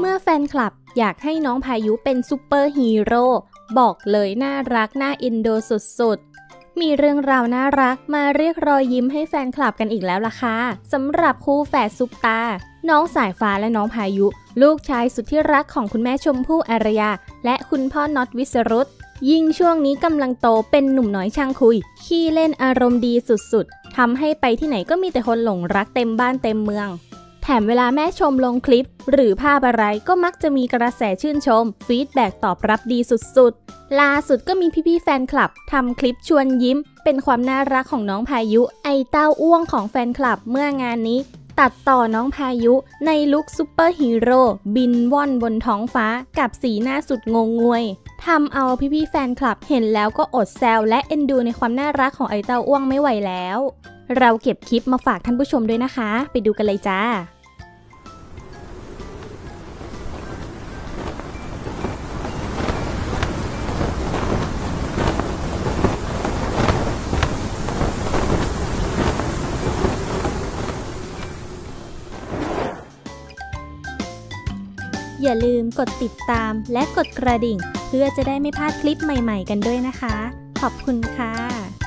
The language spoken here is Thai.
เมื่อแฟนคลับอยากให้น้องพายุเป็นซูเปอร์ฮีโร่บอกเลยน่ารักน่าเอ็นดูสุดๆ มีเรื่องราวน่ารักมาเรียกรอยยิ้มให้แฟนคลับกันอีกแล้วล่ะค่ะสำหรับคู่แฝดซุปตา น้องสายฟ้าและน้องพายุ ลูกชายสุดที่รักของคุณแม่ชมพู่อารยา และคุณพ่อน็อตวิสรุตยิ่งช่วงนี้กำลังโตเป็นหนุ่มน้อยช่างคุย ขี้เล่นอารมณ์ดีสุดๆทำให้ไปที่ไหนก็มีแต่คนหลงรักเต็มบ้านเต็มเมือง แถมเวลาแม่ชมลงคลิป หรือภาพอะไรก็มักจะมีกระแสชื่นชม feedback ตอบรับดีสุดๆ ล่าสุดก็มีพี่ๆแฟนคลับทำคลิปชวนยิ้ม เป็นความน่ารักของน้องพายุ ไอต้าวอ้วงของแฟนคลับเมื่องานนี้ ตัดต่อน้องพายุในลุคซูเปอร์ฮีโร่บินว่อนบนท้องฟ้ากับสีหน้าสุดงงงวยทำเอาพี่ๆแฟนคลับเห็นแล้วก็อดแซวและเอ็นดูในความน่ารักของไอต้าวอ้วงไม่ไหวแล้ว เราเก็บคลิปมาฝากท่านผู้ชมด้วยนะคะ ไปดูกันเลยจ้า อย่าลืมกดติดตามและกดกระดิ่ง เพื่อจะได้ไม่พลาดคลิปใหม่ ๆ กันด้วยนะคะ ขอบคุณค่ะ